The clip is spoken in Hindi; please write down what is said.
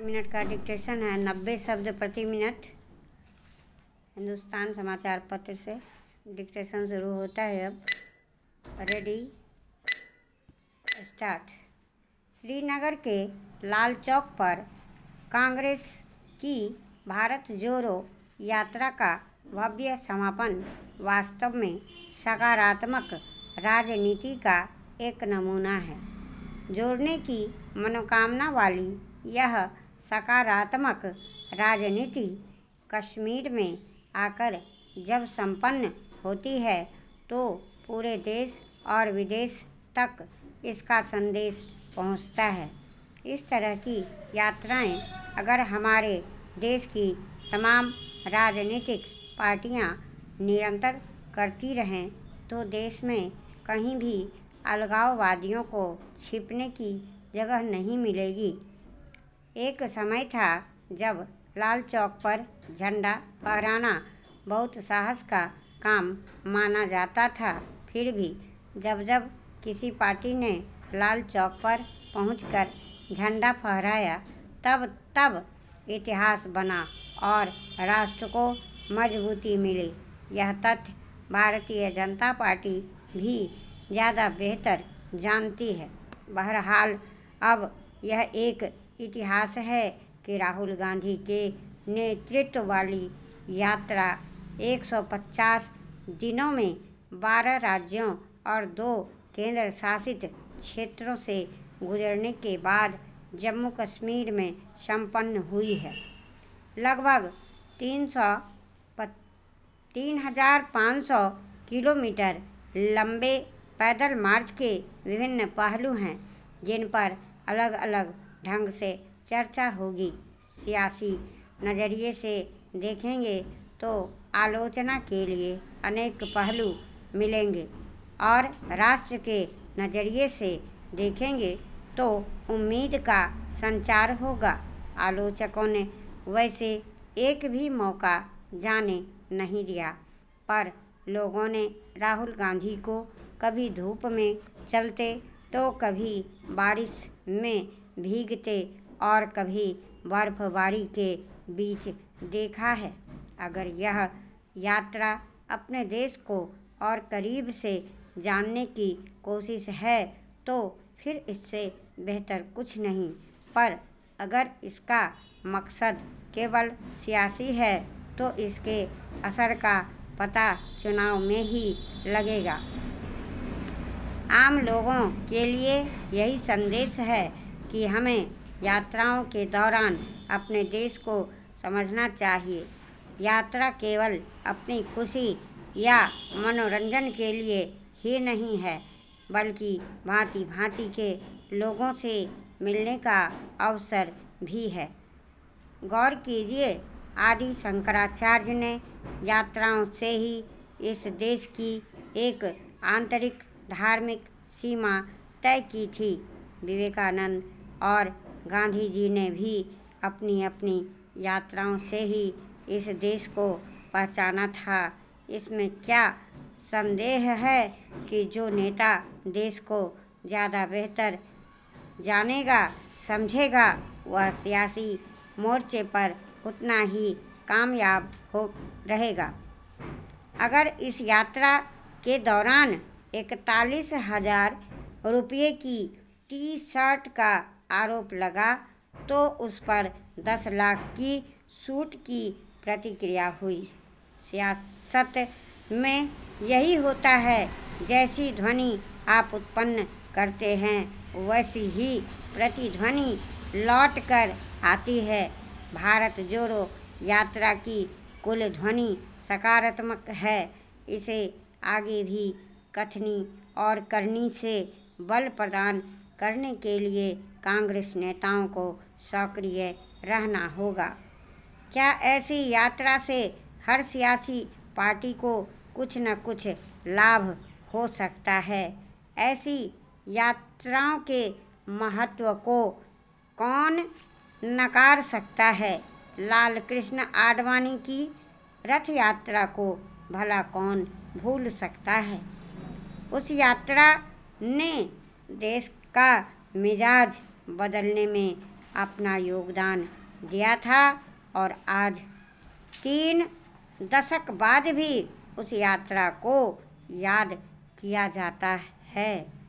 मिनट का डिक्टेशन है, नब्बे शब्द प्रति मिनट। हिंदुस्तान समाचार पत्र से डिक्टेशन शुरू होता है अब। रेडी स्टार्ट श्रीनगर के लाल चौक पर कांग्रेस की भारत जोड़ो यात्रा का भव्य समापन वास्तव में सकारात्मक राजनीति का एक नमूना है। जोड़ने की मनोकामना वाली यह सकारात्मक राजनीति कश्मीर में आकर जब संपन्न होती है तो पूरे देश और विदेश तक इसका संदेश पहुँचता है। इस तरह की यात्राएँ अगर हमारे देश की तमाम राजनीतिक पार्टियाँ निरंतर करती रहें तो देश में कहीं भी अलगाववादियों को छिपने की जगह नहीं मिलेगी। एक समय था जब लाल चौक पर झंडा फहराना बहुत साहस का काम माना जाता था। फिर भी जब जब किसी पार्टी ने लाल चौक पर पहुंचकर झंडा फहराया, तब तब इतिहास बना और राष्ट्र को मजबूती मिली। यह तथ्य भारतीय जनता पार्टी भी ज़्यादा बेहतर जानती है। बहरहाल, अब यह एक इतिहास है कि राहुल गांधी के नेतृत्व वाली यात्रा 150 दिनों में 12 राज्यों और दो केंद्र शासित क्षेत्रों से गुजरने के बाद जम्मू कश्मीर में संपन्न हुई है। लगभग तीन सौ तीन हज़ार पाँच सौ किलोमीटर लंबे पैदल मार्च के विभिन्न पहलू हैं, जिन पर अलग अलग ढंग से चर्चा होगी। सियासी नज़रिए से देखेंगे तो आलोचना के लिए अनेक पहलू मिलेंगे और राष्ट्र के नज़रिए से देखेंगे तो उम्मीद का संचार होगा। आलोचकों ने वैसे एक भी मौका जाने नहीं दिया, पर लोगों ने राहुल गांधी को कभी धूप में चलते तो कभी बारिश में भीगते और कभी बर्फबारी के बीच देखा है। अगर यह यात्रा अपने देश को और करीब से जानने की कोशिश है तो फिर इससे बेहतर कुछ नहीं। पर अगर इसका मकसद केवल सियासी है तो इसके असर का पता चुनाव में ही लगेगा। आम लोगों के लिए यही संदेश है कि हमें यात्राओं के दौरान अपने देश को समझना चाहिए। यात्रा केवल अपनी खुशी या मनोरंजन के लिए ही नहीं है, बल्कि भांति भांति के लोगों से मिलने का अवसर भी है। गौर कीजिए, आदि शंकराचार्य ने यात्राओं से ही इस देश की एक आंतरिक धार्मिक सीमा तय की थी। विवेकानंद और गांधी जी ने भी अपनी अपनी यात्राओं से ही इस देश को पहचाना था। इसमें क्या संदेह है कि जो नेता देश को ज़्यादा बेहतर जानेगा, समझेगा, वह सियासी मोर्चे पर उतना ही कामयाब हो रहेगा? अगर इस यात्रा के दौरान इकतालीस हज़ार रुपये की टी शर्ट का आरोप लगा तो उस पर दस लाख की सूट की प्रतिक्रिया हुई। सियासत में यही होता है, जैसी ध्वनि आप उत्पन्न करते हैं, वैसी ही प्रतिध्वनि लौट कर आती है। भारत जोड़ो यात्रा की कुल ध्वनि सकारात्मक है, इसे आगे भी कथनी और करनी से बल प्रदान करने के लिए कांग्रेस नेताओं को सक्रिय रहना होगा। क्या ऐसी यात्रा से हर सियासी पार्टी को कुछ न कुछ लाभ हो सकता है? ऐसी यात्राओं के महत्व को कौन नकार सकता है? लाल कृष्ण आडवाणी की रथ यात्रा को भला कौन भूल सकता है? उस यात्रा ने देश का मिजाज बदलने में अपना योगदान दिया था और आज तीन दशक बाद भी उस यात्रा को याद किया जाता है।